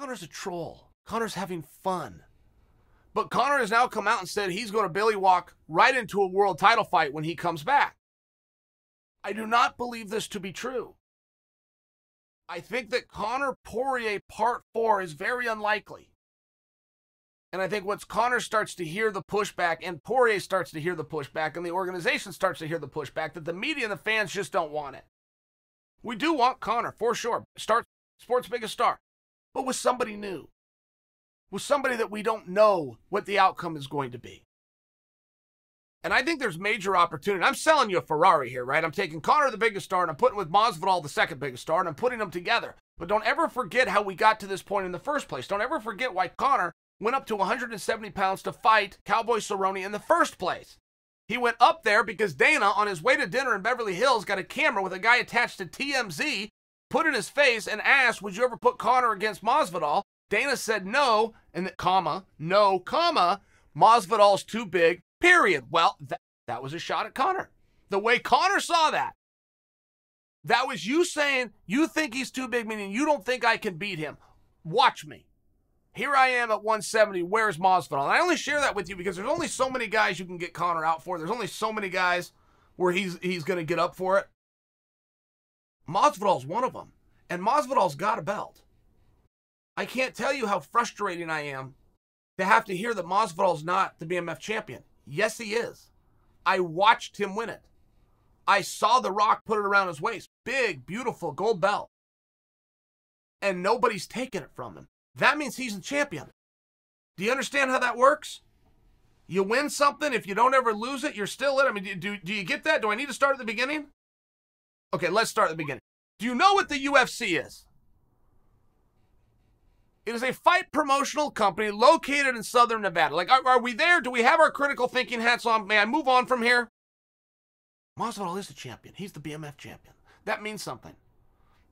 Conor's a troll. Conor's having fun. But Conor has now come out and said he's going to Billy walk right into a world title fight when he comes back. I do not believe this to be true. I think that Conor Poirier part four is very unlikely. And I think once Conor starts to hear the pushback and Poirier starts to hear the pushback and the organization starts to hear the pushback, that the media and the fans just don't want it. We do want Conor for sure. Start sports biggest star. But with somebody new. With somebody that we don't know what the outcome is going to be. And I think there's major opportunity. I'm selling you a Ferrari here, right? I'm taking Conor, the biggest star, and I'm putting with Masvidal, the second biggest star, and I'm putting them together. But don't ever forget how we got to this point in the first place. Don't ever forget why Conor went up to 170 pounds to fight Cowboy Cerrone in the first place. He went up there because Dana, on his way to dinner in Beverly Hills, got a camera with a guy attached to TMZ, put in his face, and asked, Would you ever put Conor against Masvidal? Dana said no, and that, comma, no, comma, Masvidal's too big, period. Well, that, that was a shot at Conor. The way Conor saw that, that was you saying, You think he's too big, meaning you don't think I can beat him. Watch me. Here I am at 170. Where's Masvidal? And I only share that with you because there's only so many guys you can get Conor out for. There's only so many guys where he's he's going to get up for it. Masvidal's one of them, and Masvidal's got a belt. I can't tell you how frustrating I am to have to hear that Masvidal's not the BMF champion. Yes, he is. I watched him win it. I saw The Rock put it around his waist. Big, beautiful gold belt. And nobody's taken it from him. That means he's a champion. Do you understand how that works? You win something, if you don't ever lose it, you're still in. I mean, do, do you get that? Do I need to start at the beginning? Okay, let's start at the beginning. Do you know what the UFC is? It is a fight promotional company located in southern Nevada. Like, are, are we there? Do we have our critical thinking hats on? May I move on from here? Masvidal is the champion. He's the BMF champion. That means something.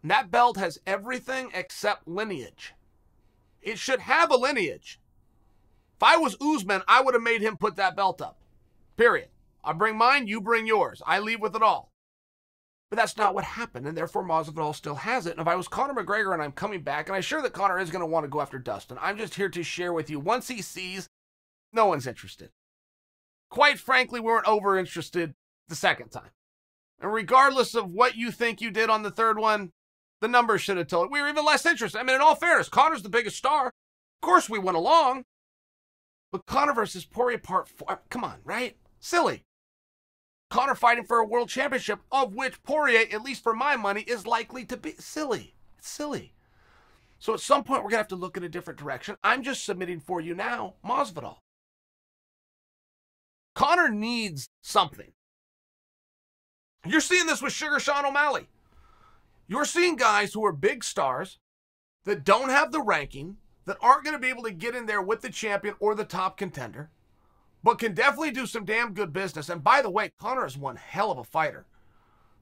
And that belt has everything except lineage. It should have a lineage. If I was Usman, I would have made him put that belt up. Period. I bring mine, you bring yours. I leave with it all. But that's not what happened, and therefore Masvidal still has it. And if I was Conor McGregor and I'm coming back, and I'm sure that Conor is going to want to go after Dustin, I'm just here to share with you. Once he sees, no one's interested. Quite frankly, we weren't over interested the second time. And regardless of what you think you did on the third one, the numbers should have told it. We were even less interested. I mean, in all fairness, Conor's the biggest star. Of course, we went along. But Conor versus Poirier part four, come on, right? Silly. Conor fighting for a world championship, of which Poirier, at least for my money, is likely to be silly. It's silly. So at some point, we're going to have to look in a different direction. I'm just submitting for you now Masvidal. Conor needs something. You're seeing this with Suga Sean O'Malley. You're seeing guys who are big stars that don't have the ranking, that aren't going to be able to get in there with the champion or the top contender, but can definitely do some damn good business. And by the way, Conor is one hell of a fighter.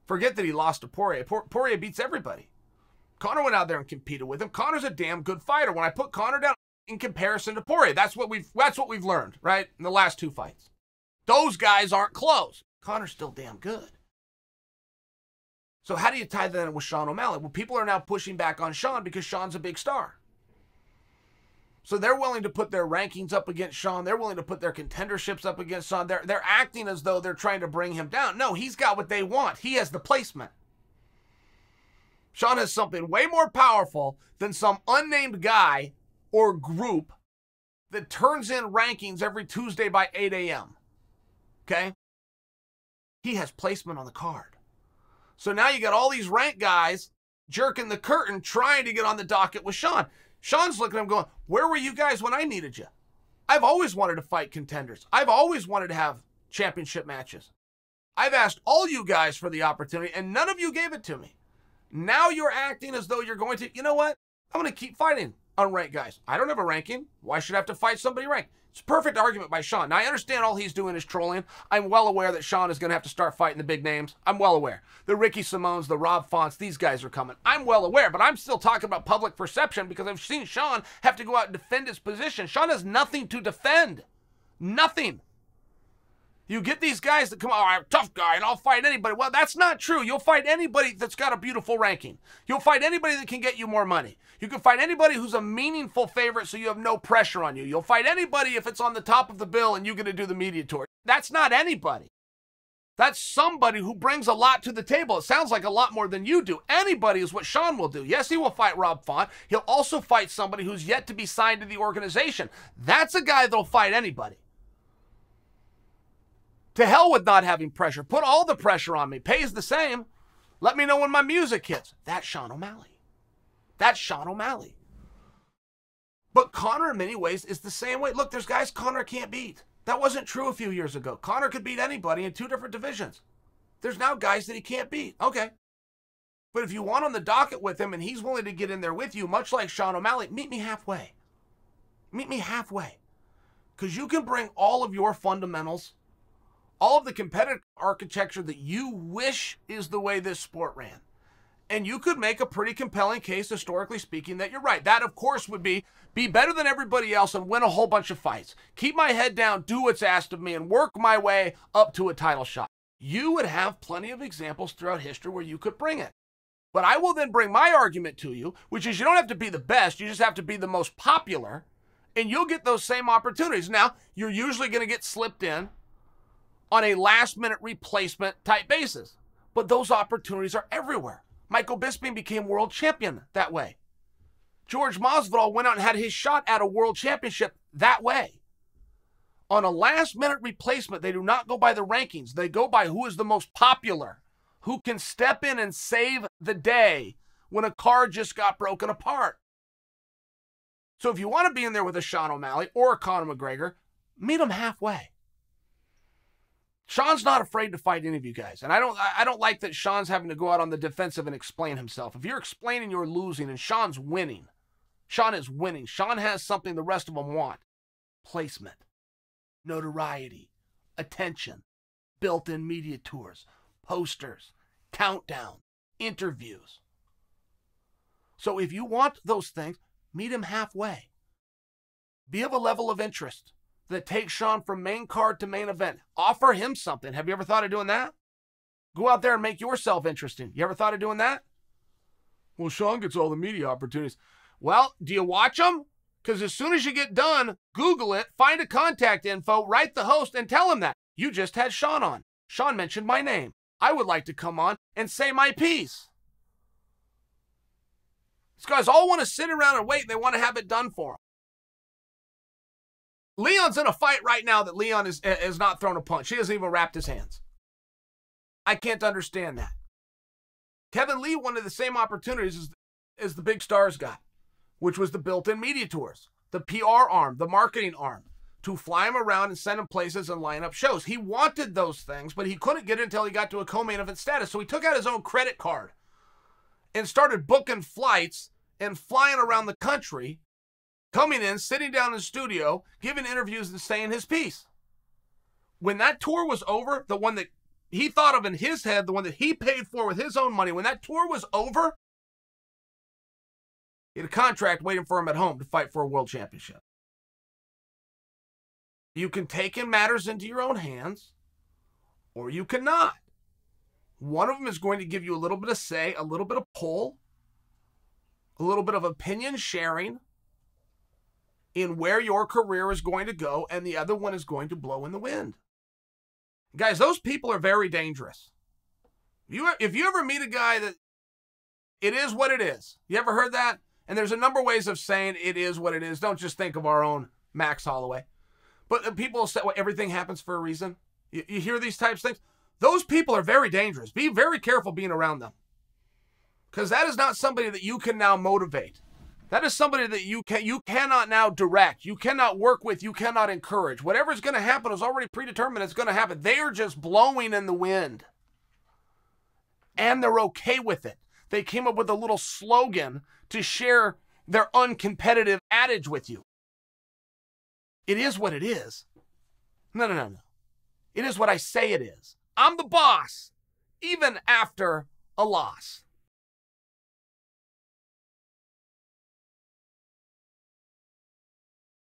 Forget that he lost to Poirier. Poirier beats everybody. Conor went out there and competed with him. Conor's a damn good fighter. When I put Conor down in comparison to Poirier, that's what we've that's what we've learned, right? In the last two fights. Those guys aren't close. Conor's still damn good. So how do you tie that in with Sean O'Malley? Well, people are now pushing back on Sean because Sean's a big star. So they're willing to put their rankings up against Sean. They're willing to put their contenderships up against Sean. They're, they're acting as though they're trying to bring him down. No, he's got what they want. He has the placement. Sean has something way more powerful than some unnamed guy or group that turns in rankings every Tuesday by 8 a.m. Okay? He has placement on the card. So now you got all these rank guys jerking the curtain trying to get on the docket with Sean. Sean's looking at him going, Where were you guys when I needed you? I've always wanted to fight contenders. I've always wanted to have championship matches. I've asked all you guys for the opportunity, and none of you gave it to me. Now you're acting as though you're going to, you know what? I'm going to keep fighting unranked guys. I don't have a ranking. Why should I have to fight somebody ranked? It's a perfect argument by Sean. Now, I understand all he's doing is trolling. I'm well aware that Sean is going to have to start fighting the big names. I'm well aware. The Ricky Simons, the Rob Fonts, these guys are coming. I'm well aware, but I'm still talking about public perception because I've seen Sean have to go out and defend his position. Sean has nothing to defend. Nothing. You get these guys that come, oh, I'm a tough guy and I'll fight anybody. Well, that's not true. You'll fight anybody that's got a beautiful ranking. You'll fight anybody that can get you more money. You can fight anybody who's a meaningful favorite so you have no pressure on you. You'll fight anybody if it's on the top of the bill and you're going to do the media tour. That's not anybody. That's somebody who brings a lot to the table. It sounds like a lot more than you do. Anybody is what Sean will do. Yes, he will fight Rob Font. He'll also fight somebody who's yet to be signed to the organization. That's a guy that'll fight anybody. To hell with not having pressure. Put all the pressure on me. Pays the same. Let me know when my music hits. That's Sean O'Malley. That's Sean O'Malley. But Conor, in many ways, is the same way. Look, there's guys Conor can't beat. That wasn't true a few years ago. Conor could beat anybody in two different divisions. There's now guys that he can't beat. Okay. But if you want on the docket with him and he's willing to get in there with you, much like Sean O'Malley, meet me halfway. Meet me halfway. Because you can bring all of your fundamentals all of the competitive architecture that you wish is the way this sport ran. And you could make a pretty compelling case, historically speaking, that you're right. That, of course, would be be better than everybody else and win a whole bunch of fights. Keep my head down, do what's asked of me, and work my way up to a title shot. You would have plenty of examples throughout history where you could bring it. But I will then bring my argument to you, which is you don't have to be the best, you just have to be the most popular, and you'll get those same opportunities. Now, you're usually going to get slipped in on a last minute replacement type basis. But those opportunities are everywhere. Michael Bisping became world champion that way. George Masvidal went out and had his shot at a world championship that way. On a last minute replacement, they do not go by the rankings. They go by who is the most popular, who can step in and save the day when a card just got broken apart. So if you want to be in there with a Sean O'Malley or a Conor McGregor, meet them halfway. Sean's not afraid to fight any of you guys. And I don't I don't like that Sean's having to go out on the defensive and explain himself. If you're explaining you're losing and Sean's winning, Sean is winning. Sean has something the rest of them want. Placement, notoriety, attention, built-in media tours, posters, countdown, interviews. So if you want those things, meet him halfway. Be of a level of interest that takes Sean from main card to main event. Offer him something. Have you ever thought of doing that? Go out there and make yourself interesting. You ever thought of doing that? Well, Sean gets all the media opportunities. Well, do you watch them? Because as soon as you get done, Google it, find a contact info, write the host, and tell him that. You just had Sean on. Sean mentioned my name. I would like to come on and say my piece. These guys all want to sit around and wait. and They want to have it done for them. Leon's in a fight right now that Leon is eh, is not thrown a punch. He hasn't even wrapped his hands. I can't understand that. Kevin Lee wanted the same opportunities as, as the big stars got, which was the built-in media tours, the PR arm, the marketing arm, to fly him around and send him places and line up shows. He wanted those things, but he couldn't get it until he got to a co-main event status. So he took out his own credit card and started booking flights and flying around the country coming in, sitting down in the studio, giving interviews and saying his piece. When that tour was over, the one that he thought of in his head, the one that he paid for with his own money, when that tour was over, he had a contract waiting for him at home to fight for a world championship. You can take in matters into your own hands, or you cannot. One of them is going to give you a little bit of say, a little bit of pull, a little bit of opinion sharing, in where your career is going to go, and the other one is going to blow in the wind. Guys, those people are very dangerous. You, if you ever meet a guy that it is what it is, you ever heard that? And there's a number of ways of saying it is what it is. Don't just think of our own Max Holloway. But uh, people say well, everything happens for a reason. You, you hear these types of things. Those people are very dangerous. Be very careful being around them. Because that is not somebody that you can now motivate. That is somebody that you can you cannot now direct, you cannot work with, you cannot encourage. Whatever is going to happen is already predetermined. It's going to happen. They are just blowing in the wind, and they're okay with it. They came up with a little slogan to share their uncompetitive adage with you. It is what it is. No, no, no, no. It is what I say it is. I'm the boss, even after a loss.